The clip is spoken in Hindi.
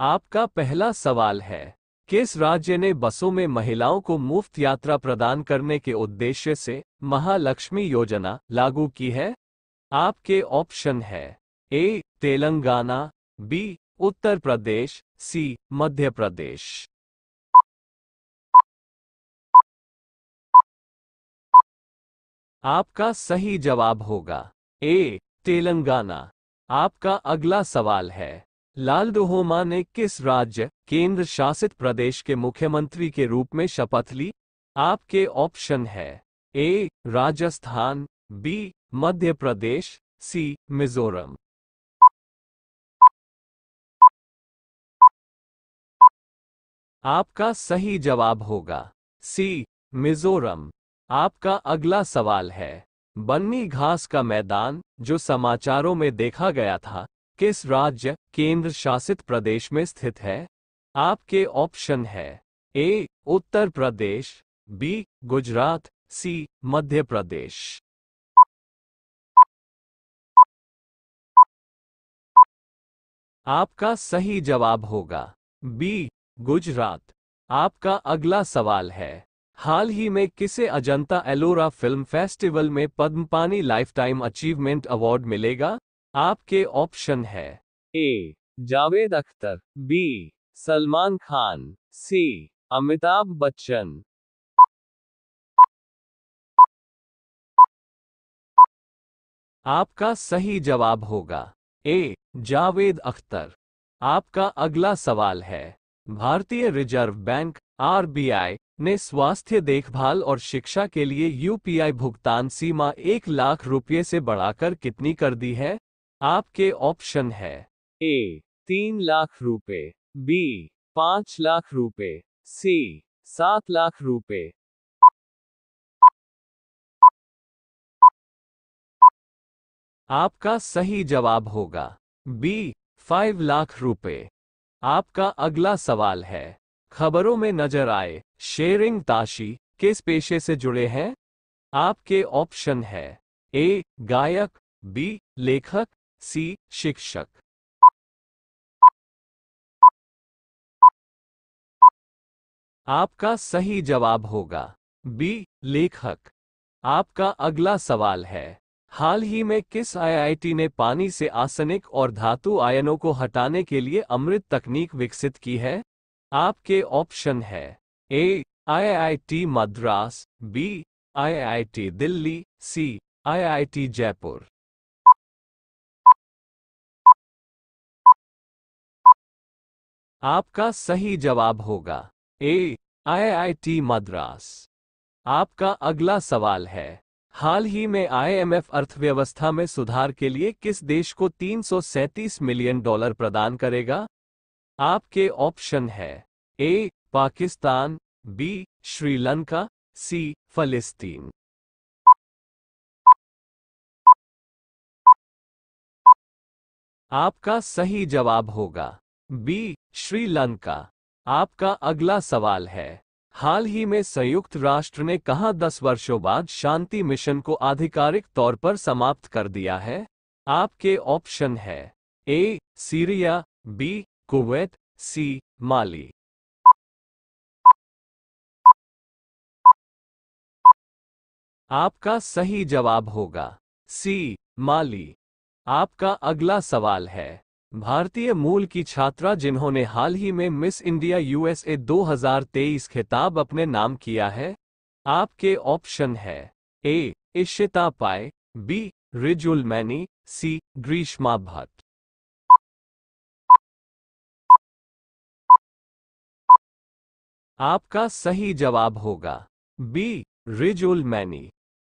आपका पहला सवाल है, किस राज्य ने बसों में महिलाओं को मुफ़्त यात्रा प्रदान करने के उद्देश्य से महालक्ष्मी योजना लागू की है? आपके ऑप्शन है, ए, तेलंगाना, बी, उत्तर प्रदेश, सी, मध्य प्रदेश। आपका सही जवाब होगा, ए, तेलंगाना। आपका अगला सवाल है लालदोहोमा ने किस राज्य, केंद्र शासित प्रदेश के मुख्यमंत्री के रूप में शपथ ली? आपके ऑप्शन है। A, Rajasthan B Madhya Pradesh C Mizoram. आपका सही जवाब होगा। सी मिजोरम। आपका अगला सवाल है। बन्नी घास का मैदान, जो समाचारों में देखा गया था किस राज्य, केंद्र शासित प्रदेश में स्थित है? आपके ऑप्शन है ए, उत्तर प्रदेश, बी, गुजरात, सी, मध्य प्रदेश। आपका सही जवाब होगा बी, गुजरात। आपका अगला सवाल है, हाल ही में किसे अजंता एलोरा फ़िल्म फेस्टिवल में पद्मपानी लाइफटाइम अचीवमेंट अवार्ड मिलेगा? आपके ऑप्शन है। A Javed Akhtar B Salman Khan C Amitabh Bachchan. आपका सही जवाब होगा। ए जावेद अख्तर। आपका अगला सवाल है। भारतीय रिज़र्व बैंक आरबीआई ने स्वास्थ्य देखभाल और शिक्षा के लिए यूपीआई भुगतान सीमा एक लाख रुपये से बढ़ाकर कितनी कर दी है? आपके ऑप्शन है। ए तीन लाख रुपए बी पाँच लाख रुपए सी सात लाख रुपए। आपका सही जवाब होगा। बी फाइव लाख रुपए। आपका अगला सवाल है। खबरों में नज़र आए। शेयरिंग ताशी किस पेशे से जुड़े हैं? आपके ऑप्शन है। ए गायक बी लेखक सी, शिक्षक। आपका सही जवाब होगा। बी, लेखक। आपका अगला सवाल है, हाल ही में किस आईआईटी ने पानी से आसनिक और धातु आयनों को हटाने के लिए अमृत तकनीक विकसित की है? आपके ऑप्शन है, A IIT Madras, B IIT Delhi, C IIT Jaipur. आपका सही जवाब होगा। A, IIT Madras. आपका अगला सवाल है, हाल ही में आईएमएफ अर्थव्यवस्था में सुधार के लिए किस देश को 337 मिलियन डॉलर प्रदान करेगा? आपके ऑप्शन है, A, Pakistan, B, Sri Lanka, C, फलिस्तीन। आपका सही जवाब होगा। बी, श्रीलंका। आपका अगला सवाल है, हाल ही में संयुक्त राष्ट्र ने कहा दस वर्षों बाद शांति मिशन को आधिकारिक तौर पर समाप्त कर दिया है? आपके ऑप्शन है, A, Syria, B, Kuwait, C, Mali. आपका सही जवाब होगा, सी, माली। आपका अगला सवाल है भारतीय मूल की छात्रा जिन्होंने हाल ही में मिस इंडिया यूएसए 2023 खिताब अपने नाम किया है, आपके ऑप्शन है A, Ishita Pai, B, Rijul Maini, C, Grishma Bhatt. आपका सही जवाब होगा, बी, रिजुल मैनी।